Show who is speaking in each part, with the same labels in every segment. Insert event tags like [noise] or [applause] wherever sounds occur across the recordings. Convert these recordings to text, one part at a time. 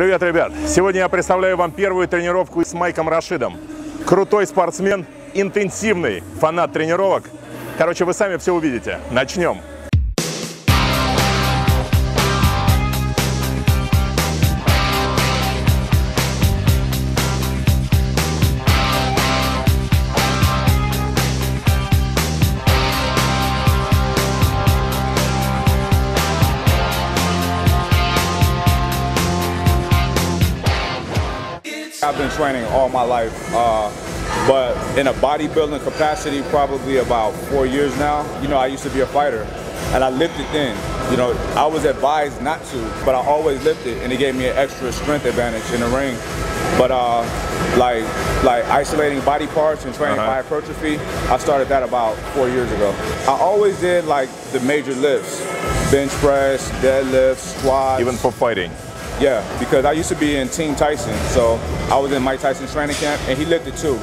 Speaker 1: Привет, ребят! Сегодня я представляю вам первую тренировку с Майком Рашидом. Крутой спортсмен, интенсивный фанат тренировок. Короче, вы сами все увидите. Начнем.
Speaker 2: Training all my life, uh, but in a bodybuilding capacity, probably about four years now. You know, I used to be a fighter, and I lifted then. You know, I was advised not to, but I always lifted, and it gave me an extra strength advantage in the ring. But uh, like like isolating body parts and training
Speaker 1: Uh-huh.
Speaker 2: hypertrophy, I started that about four years ago. I always did like the major lifts, bench press, deadlifts, squats.
Speaker 1: Even for fighting.
Speaker 2: Yeah, because I used to be in Team Tyson, so I was in Mike Tyson's training camp, and he lifted too.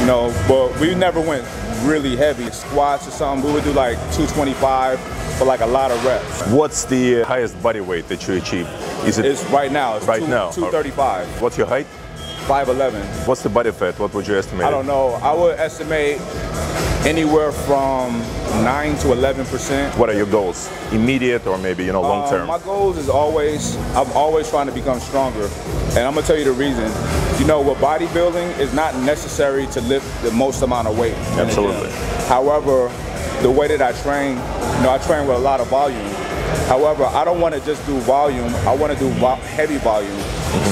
Speaker 2: You know, but we never went really heavy squats or something. We would do like 225 for like a lot of reps.
Speaker 1: What's the highest body weight that you achieved? Is it
Speaker 2: It's right now. It's
Speaker 1: Right
Speaker 2: two,
Speaker 1: now.
Speaker 2: 235,
Speaker 1: what's your height?
Speaker 2: 5'11.
Speaker 1: What's the body fat? What would you estimate?
Speaker 2: I don't know. I would estimate anywhere from nine to 11 percent.
Speaker 1: What are your goals? Immediate or maybe you know long
Speaker 2: Uh,
Speaker 1: term?
Speaker 2: my goals is always, I'm always trying to become stronger. And I'm gonna tell you the reason. You know, with bodybuilding, it's not necessary to lift the most amount of weight.
Speaker 1: Absolutely.
Speaker 2: However, the way that I train, you know, I train with a lot of volume. However, I don't want to just do volume. I want to do vo- heavy volume.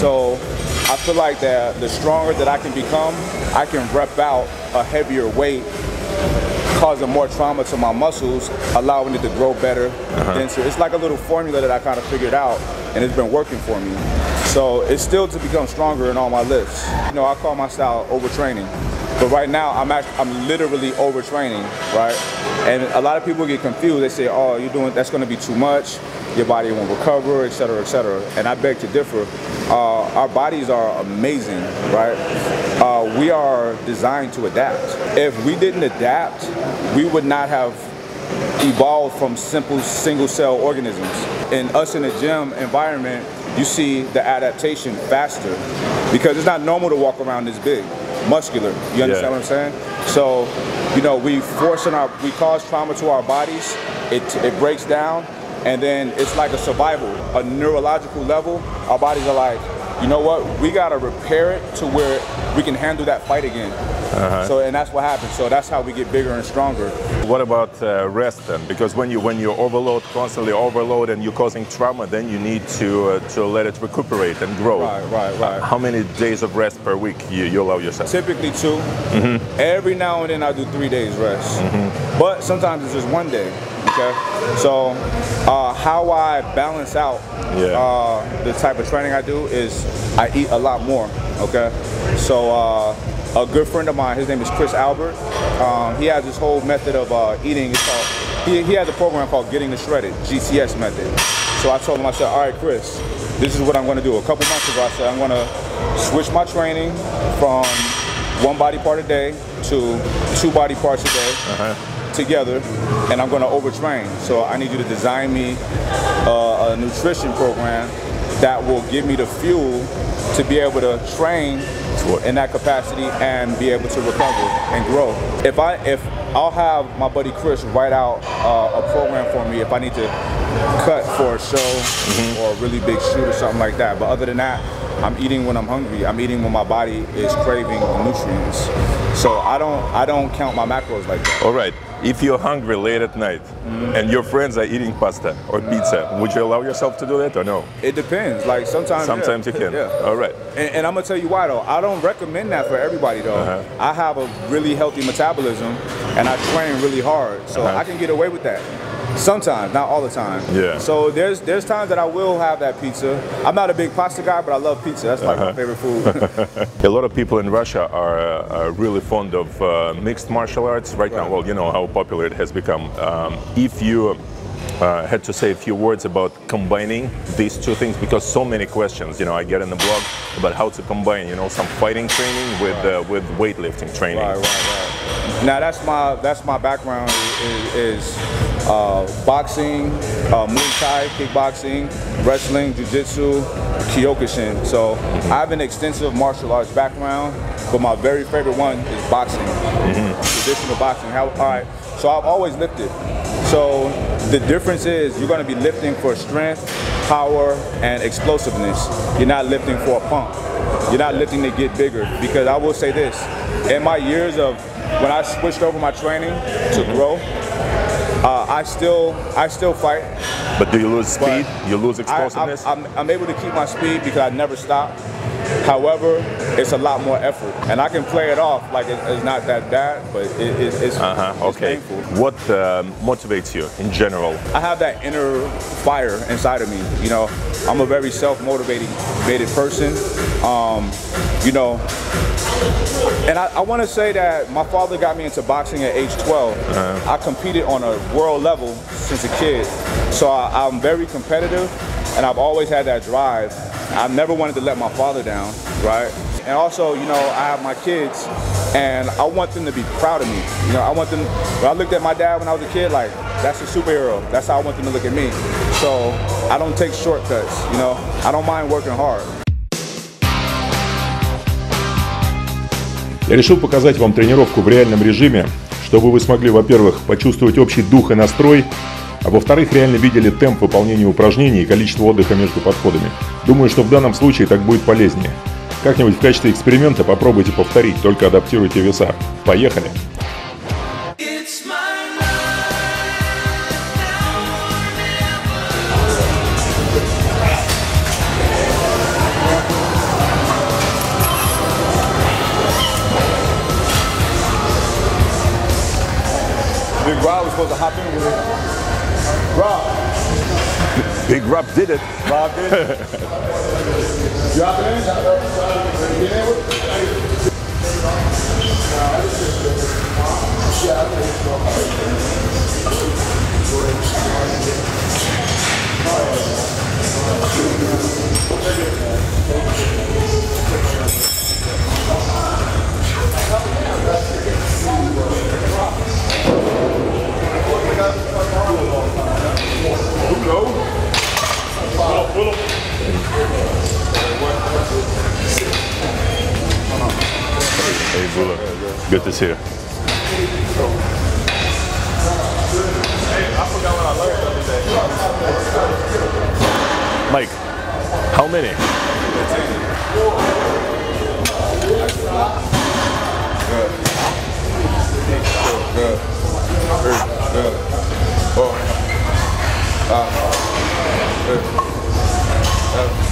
Speaker 2: So I feel like that the stronger that I can become, I can rep out a heavier weight causing more trauma to my muscles, allowing it to grow better, uh-huh. denser. It's like a little formula that I kind of figured out, and it's been working for me. So it's still to become stronger in all my lifts. You know, I call my style overtraining, but right now I'm I'm literally overtraining, right? And a lot of people get confused. They say, "Oh, you're doing that's going to be too much. Your body won't recover, et cetera, et cetera." And I beg to differ. Uh, our bodies are amazing, right? Uh, we are designed to adapt. If we didn't adapt, we would not have evolved from simple single cell organisms. And us in a gym environment, you see the adaptation faster because it's not normal to walk around this big, muscular. You understand
Speaker 1: Yeah.
Speaker 2: what I'm saying? So, you know, we force in our, we cause trauma to our bodies. It it breaks down, and then it's like a survival, a neurological level. Our bodies are like, you know what? We gotta repair it to where we can handle that fight again. So, and that's what happens. So that's how we get bigger and stronger.
Speaker 1: What about uh, rest then? Because when you when you overload constantly overload and you're causing trauma, then you need to uh, to let it recuperate and grow.
Speaker 2: Right, right, right.
Speaker 1: How many days of rest per week you, you allow yourself?
Speaker 2: Typically 2 Every now and then I do three days rest, but sometimes it's just one day. Okay, so uh, how I balance out
Speaker 1: Yeah.
Speaker 2: uh, the type of training I do is I eat a lot more. Okay, so uh, a good friend of mine, his name is Chris Albert. Um, he has this whole method of uh, eating. It's called he, he has a program called Getting the Shredded GTS method. So I told him I said, all right, Chris, this is what I'm going to do. A couple months ago, I said I'm going to switch my training from one body part a day to two body parts a day together, and I'm going to overtrain. So I need you to design me uh, a nutrition program that will give me the fuel to be able to train in that capacity and be able to recover and grow. If I if I'll have my buddy Chris write out uh, a program for me if I need to cut for a show or a really big shoot or something like that. But other than that, I'm eating when I'm hungry. I'm eating when my body is craving nutrients. So I don't I don't count my macros like that.
Speaker 1: All right. If you're hungry late at night and your friends are eating pasta or pizza, would you allow yourself to do that or no?
Speaker 2: It depends. Like sometimes. yeah.
Speaker 1: Sometimes you can. [laughs]
Speaker 2: Yeah.
Speaker 1: All right.
Speaker 2: And, and I'm gonna tell you why though. I don't recommend that for everybody though.
Speaker 1: Uh-huh.
Speaker 2: I have a really healthy metabolism, and I train really hard, so
Speaker 1: Uh-huh.
Speaker 2: I can get away with that. Sometimes, not all the time.
Speaker 1: Yeah.
Speaker 2: So there's there's times that I will have that pizza. I'm not a big pasta guy, but I love pizza. That's like
Speaker 1: Uh-huh.
Speaker 2: my favorite food. [laughs]
Speaker 1: A lot of people in Russia are, uh, are really fond of uh, mixed martial arts right, now. Well, you know how popular it has become. Um, if you uh, had to say a few words about combining these two things, because so many questions, you know, I get in the blog about how to combine, you know, some fighting training with uh, with weightlifting training.
Speaker 2: Right, right, right. Now that's my that's my background is, is uh, boxing, uh, Muay Thai, kickboxing, wrestling, jiu-jitsu, Kyokushin. So I have an extensive martial arts background, but my very favorite one is boxing, traditional boxing. How, all right, so I've always lifted. So the difference is you're going to be lifting for strength, power, and explosiveness. You're not lifting for a pump. You're not lifting to get bigger. Because I will say this, in my years of when I switched over my training to grow, uh, I still I still fight.
Speaker 1: But do you lose speed?
Speaker 2: But
Speaker 1: you lose
Speaker 2: I,
Speaker 1: explosiveness?
Speaker 2: I'm, I'm able to keep my speed because I never stop. However, it's a lot more effort, and I can play it off like it, it's not that bad, but it, it, it's,
Speaker 1: uh-huh.
Speaker 2: it's
Speaker 1: Okay.
Speaker 2: painful.
Speaker 1: What um, motivates you in general?
Speaker 2: I have that inner fire inside of me. You know, I'm a very self-motivated person. Um, you know, and I, I want to say that my father got me into boxing at age 12. I competed on a world level since a kid, so I, I'm very competitive, and I've always had that drive. I never wanted to let my father down, right? And also, you know, I have my kids, and I want them to be proud of me. You know, I want them. When I looked at my dad when I was a kid, like that's a superhero. That's how I want them to look at me. So I don't take shortcuts. You know, I don't mind working hard.
Speaker 3: Я решил показать вам тренировку в реальном режиме, чтобы вы смогли, во-первых, почувствовать общий дух и настрой, а во-вторых, реально видели темп выполнения упражнений и количество отдыха между подходами. Думаю, что в данном случае так будет полезнее. Как-нибудь в качестве эксперимента попробуйте повторить, только адаптируйте веса. Поехали!
Speaker 2: Big was supposed to hop in with it. Rob,
Speaker 1: Big Rob did it.
Speaker 2: Rob did. you in? You get in with it?
Speaker 1: Good to see you. Mike, how many?
Speaker 2: Good. Good. Good. Oh. Ah. Good.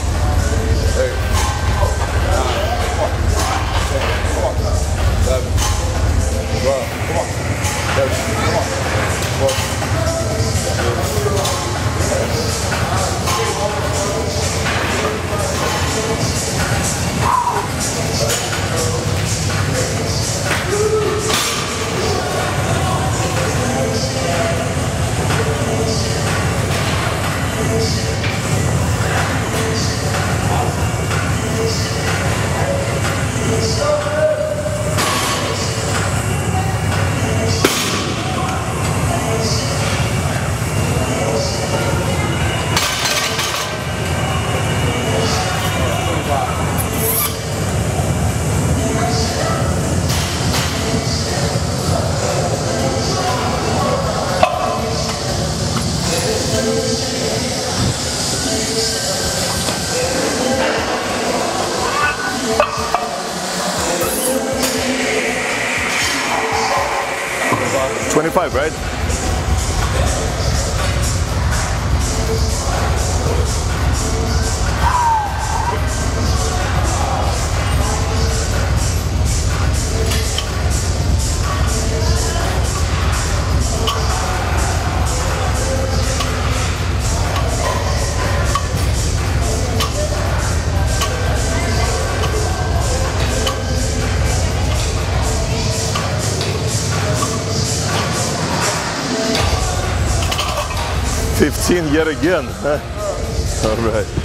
Speaker 1: 25, right? Yet again. [laughs] All right.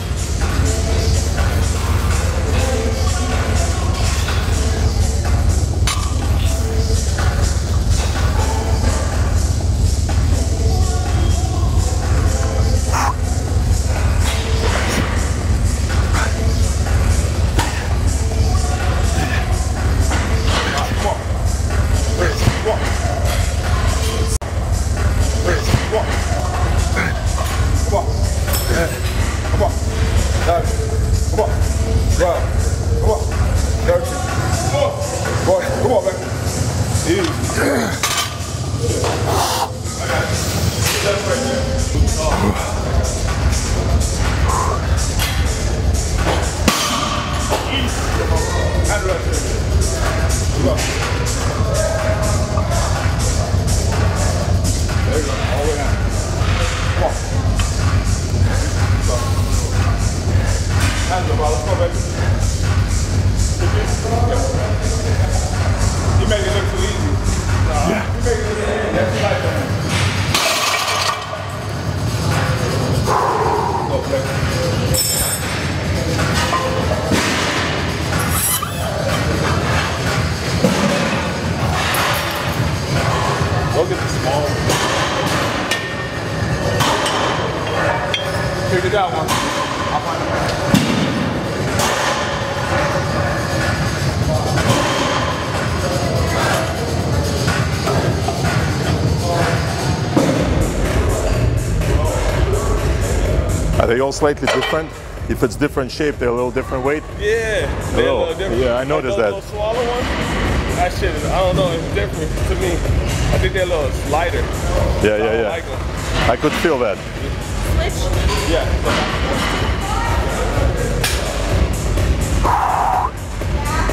Speaker 2: There.
Speaker 1: Are they all slightly different? If it's different shape, they're a little different weight.
Speaker 4: Yeah, they're a
Speaker 1: Oh,
Speaker 4: little different.
Speaker 1: yeah, I noticed that.
Speaker 4: those Little smaller. That shit is, I don't know, it's different to me. I think they're a little lighter.
Speaker 1: Yeah,
Speaker 4: I
Speaker 1: yeah,
Speaker 4: don't
Speaker 1: yeah.
Speaker 4: like.
Speaker 1: I could feel that. Switch?
Speaker 4: Yeah.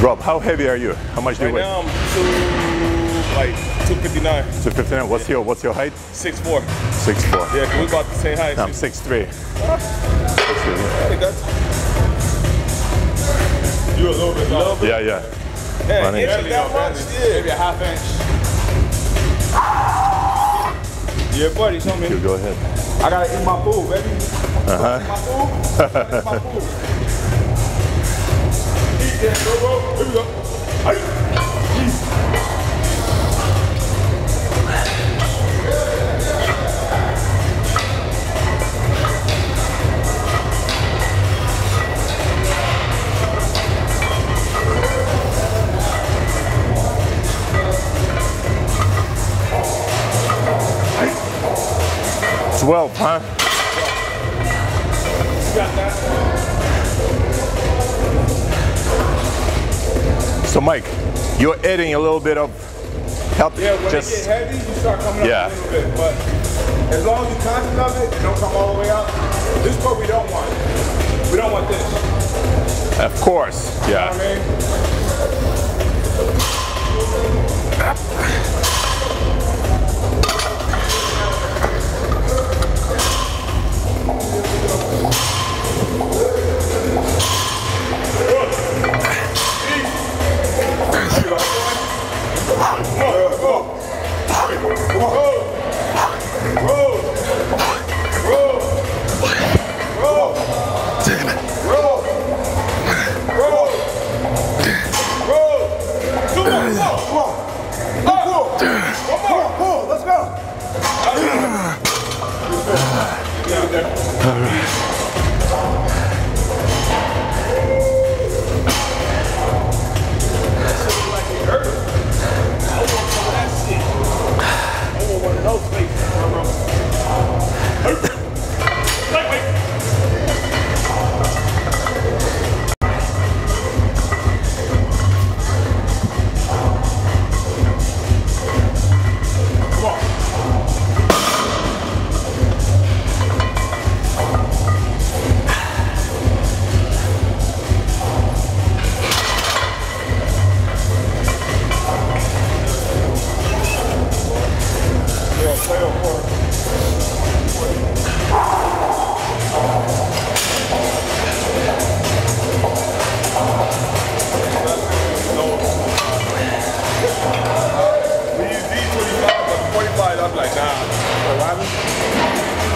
Speaker 1: Rob, how heavy are you? How much do
Speaker 4: Right
Speaker 1: you weigh?
Speaker 4: like 259.
Speaker 1: 259. What's yeah. your What's your height?
Speaker 4: 6'4".
Speaker 1: 6'4".
Speaker 4: Yeah, cause we about the same height.
Speaker 1: No, I'm 6'3". Huh? 6'3". Yeah.
Speaker 4: Hey, that's...
Speaker 2: You a little bit low.
Speaker 1: Yeah, yeah.
Speaker 4: Yeah,
Speaker 2: yeah
Speaker 4: that much.
Speaker 2: Yeah. Maybe a half inch. Yeah, buddy, show me.
Speaker 1: You go ahead.
Speaker 2: I gotta eat my food, baby. Uh huh. Eat my food. Eat my food. Eat that, go, go, Here we go. Hey.
Speaker 1: 12, huh? So Mike, you're adding a little bit of help.
Speaker 2: Yeah, when
Speaker 1: just,
Speaker 2: it get heavy, you start coming
Speaker 1: yeah.
Speaker 2: up a little bit. But as long as you're conscious of it, don't come all the way up. This is what we don't want. We don't want this.
Speaker 1: Of course, yeah.
Speaker 2: You know come on. Nah, Robbie.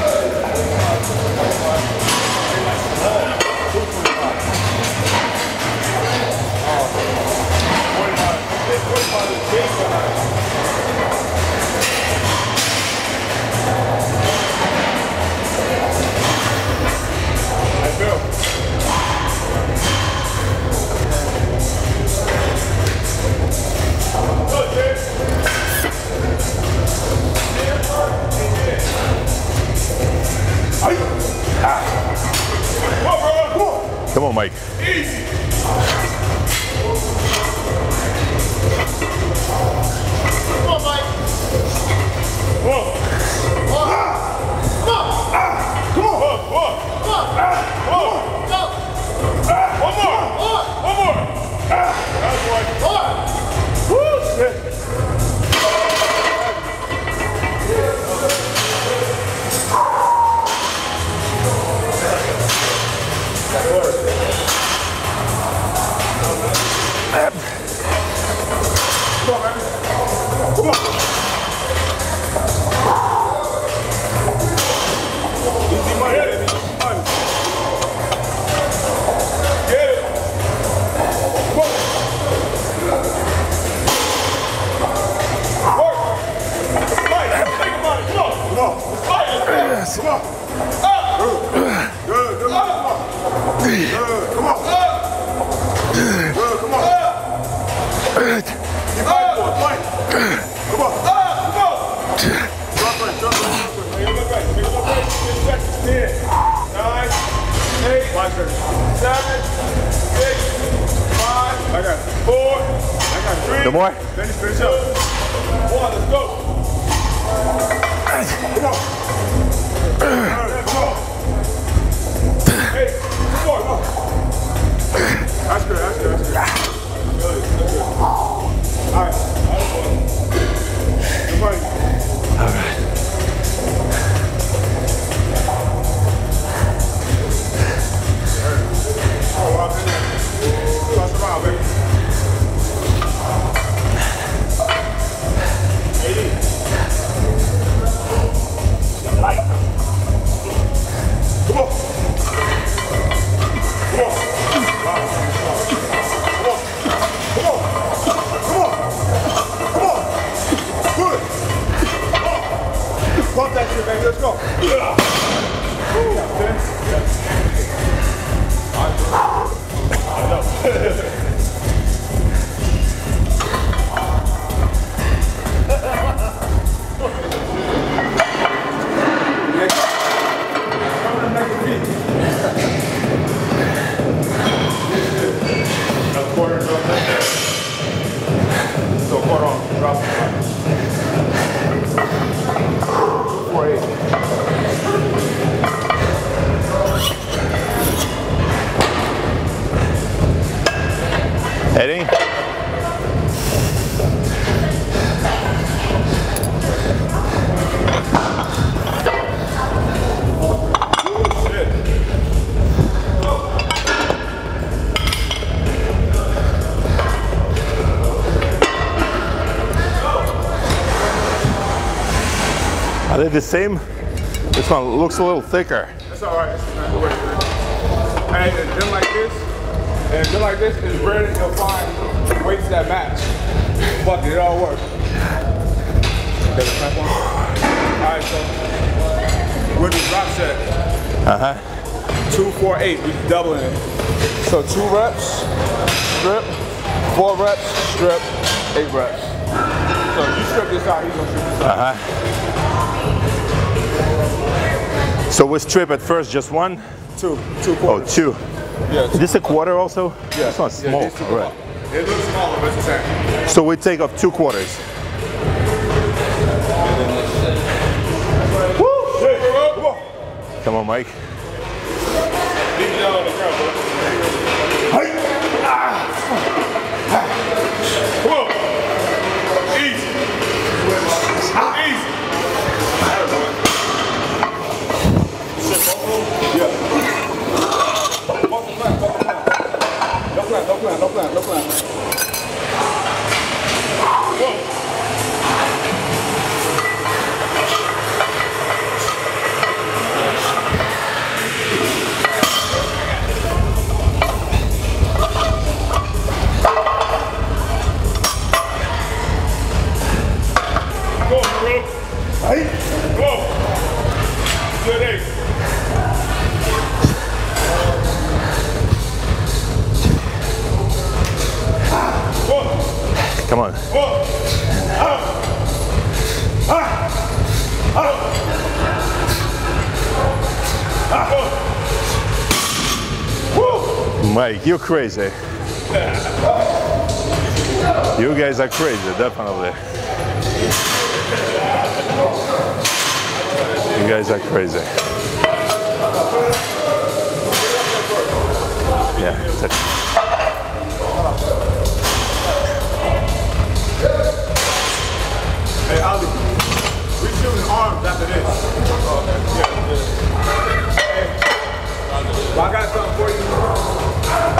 Speaker 2: Ah.
Speaker 4: Come on, Mike. Easy.
Speaker 2: I got four. I.
Speaker 4: No more?
Speaker 2: Finish, finish up. One, let's go. Hey, come on, come on. That's good, that's good, that's good. Good, that's good. All right.
Speaker 4: Eddie? Are they the same? This one looks a little thicker.
Speaker 2: That's all right. And a like this, and gym like this is rare that you'll find weights that match. Fuck it, it all works. Okay, the clamp. All right, so with the drop set,
Speaker 4: Uh huh.
Speaker 2: two, four, eight, we're doubling it. So two reps, strip, four reps, strip, eight reps. So if you strip this out, he's gonna strip this out.
Speaker 4: Uh huh. So we strip at first just one?
Speaker 2: Two, two
Speaker 4: Oh,
Speaker 2: quarters.
Speaker 4: two.
Speaker 2: Yeah, two.
Speaker 4: This a quarter also?
Speaker 2: Yeah,
Speaker 4: It's not small. All right.
Speaker 2: It looks smaller, but it's the same.
Speaker 4: So we take off two quarters.
Speaker 2: Woo! Yeah. Come on,
Speaker 4: Mike.
Speaker 2: No plant, no plant,
Speaker 1: you're crazy. You guys are crazy, definitely. You guys are crazy. Yeah, touch.
Speaker 2: Hey, Ali, we shooting arms after this. Hey, well, I got something for you.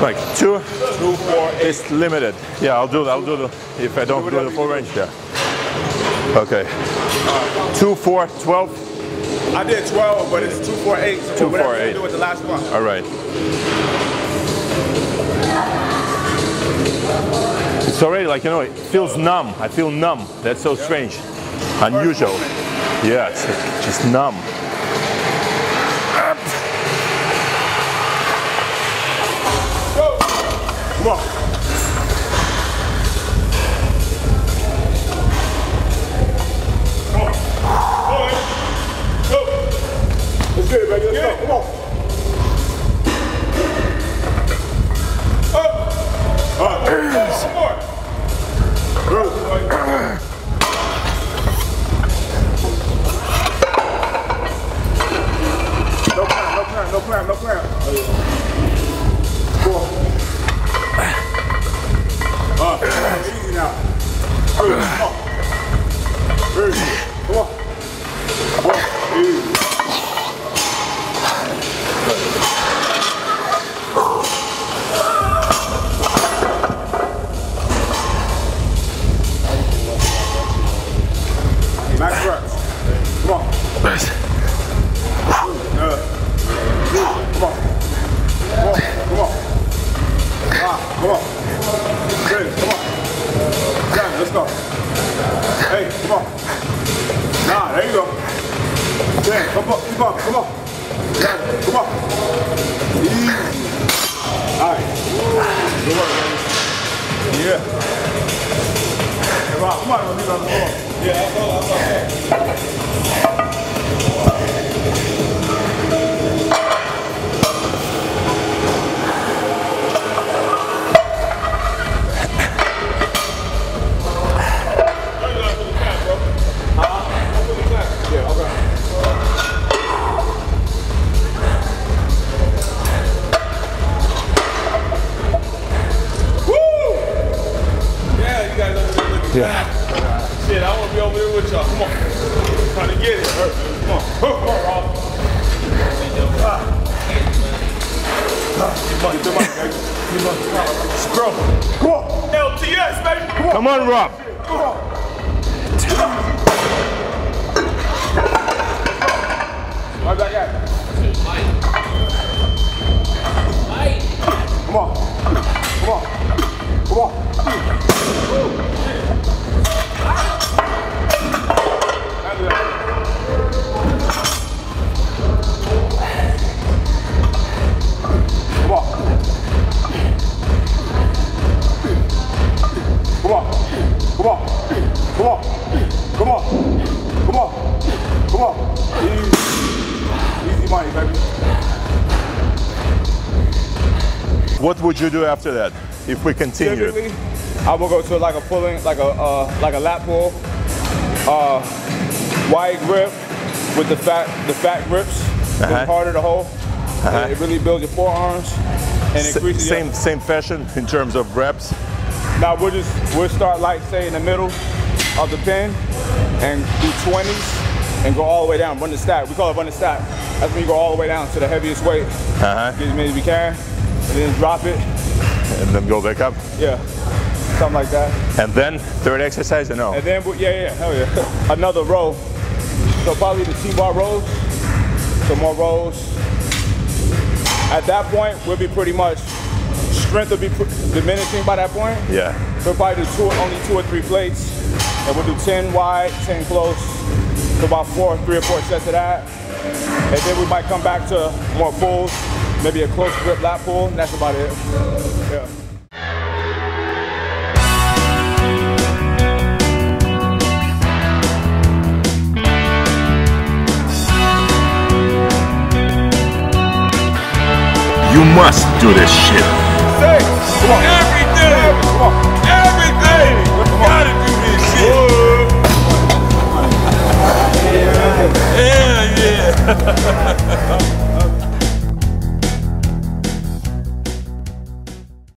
Speaker 2: like two,
Speaker 1: Two,
Speaker 2: four, eight.
Speaker 1: it's limited. Yeah, I'll do that. I'll do the, if I don't do the full range, yeah. Okay. Two, four, 12.
Speaker 2: I did 12, but it's two, four, eight. So
Speaker 1: Two, four, eight.
Speaker 2: do with the last one.
Speaker 1: All right. It's already like, you know, it feels numb. I feel numb. That's so strange. Unusual. Yeah, it's just numb.
Speaker 2: Come on. Ah, come on. Good. Come on. Damn, let's go. Hey, come on. Nah, there you go. Damn, come on. Keep on. Come on. Damn, come on. Easy. All right. Good work, baby. Yeah. Hey, Rob, come on. Let's leave it on the floor. Yeah, that's all. That's all. Yeah. Shit, I want to be over there with y'all. Come on. Trying to get it. Come on. Come on, Rob. Get money, get money, baby. Get money. Scrum. Come on. LTS, baby. Come on.
Speaker 1: Come on, Rob.
Speaker 2: Come on. Right back at it. Come on. Come on. Come on. Come on. Come on. Come on. Come on. Come on. Easy. Easy money, baby.
Speaker 1: What would you do after that if we continue?
Speaker 2: Typically, I will go to like a pulling, like a uh, like a lat pull, uh, wide grip with the fat the fat grips.
Speaker 1: Uh-huh.
Speaker 2: It's harder to hold. It, it really builds your forearms and
Speaker 1: S-
Speaker 2: increases your-
Speaker 1: same same fashion in terms of reps.
Speaker 2: Now we'll just we'll start like say in the middle of the pin and do 20s and go all the way down. Run the stack. We call it run the stack. That's when you go all the way down to the heaviest weight.
Speaker 1: Uh-huh.
Speaker 2: Get as many as we can, and then drop it.
Speaker 1: And then go back up.
Speaker 2: Yeah, something like that.
Speaker 1: And then third exercise or no?
Speaker 2: And then, yeah, yeah, hell yeah. [laughs] Another row. So probably the T-bar rows. some more rows. At that point, we'll be pretty much strength will be diminishing by that point.
Speaker 1: Yeah.
Speaker 2: We'll probably do two, only two or three plates, and we'll do 10 wide, 10 close, so about four, three or four sets of that. And then we might come back to more pulls, maybe a close grip lat pull, and that's about it. Yeah.
Speaker 3: You must do this shit.
Speaker 4: Everything.
Speaker 2: Come on.
Speaker 4: Everything. Gotta do this shit. Yeah, yeah. [laughs]